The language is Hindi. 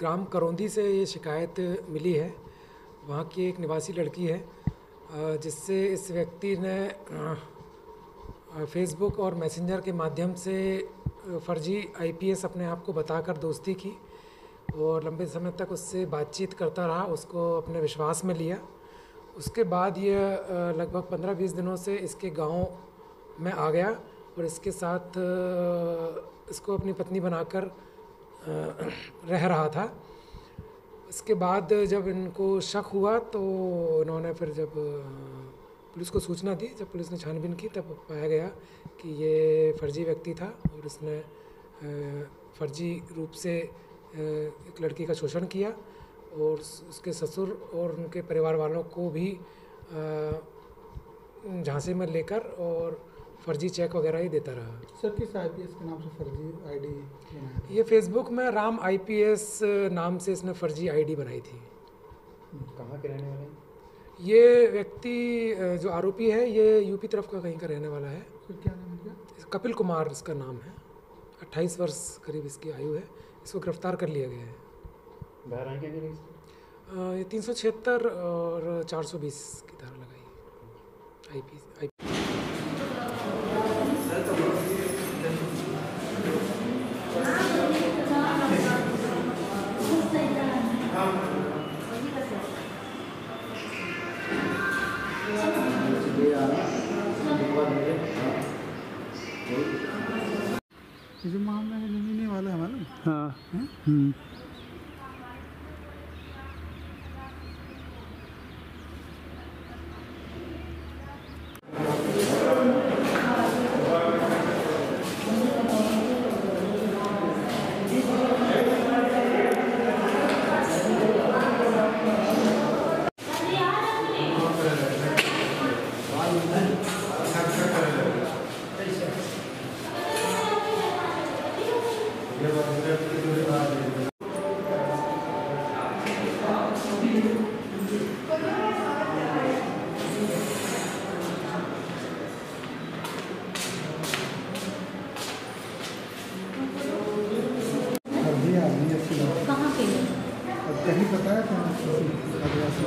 ग्राम करौंदी से ये शिकायत मिली है। वहाँ की एक निवासी लड़की है जिससे इस व्यक्ति ने फेसबुक और मैसेंजर के माध्यम से फर्जी आईपीएस अपने आप को बताकर दोस्ती की और लंबे समय तक उससे बातचीत करता रहा, उसको अपने विश्वास में लिया। उसके बाद ये लगभग पंद्रह बीस दिनों से इसके गाँव में आ गया और इसके साथ इसको अपनी पत्नी बनाकर रह रहा था। इसके बाद जब इनको शक हुआ तो इन्होंने फिर जब पुलिस को सूचना दी, जब पुलिस ने छानबीन की तब पाया गया कि ये फर्जी व्यक्ति था और इसने फर्जी रूप से एक लड़की का शोषण किया और उसके ससुर और उनके परिवार वालों को भी झांसे में लेकर और फर्जी चेक वगैरह ही देता रहा। सर किस आईपीएस के नाम से फर्जी आईडी बनाया ये फेसबुक में राम आईपीएस नाम से इसने फर्जी आईडी बनाई थी। कहाँ के रहने वाले हैं? ये व्यक्ति जो आरोपी है ये यूपी तरफ़ का कहीं का रहने वाला है। सर क्या नाम है कपिल कुमार इसका नाम है। 28 वर्ष करीब इसकी आयु है। इसको गिरफ़्तार कर लिया गया है। ये तीन सौ छिहत्तर और चार सौ बीस की धारा लगाई। आई पी आई जो मामला है। जमीने वाला है मालूम हाँ अच्छी कहाँ पे? कहीं पता है आदिवासी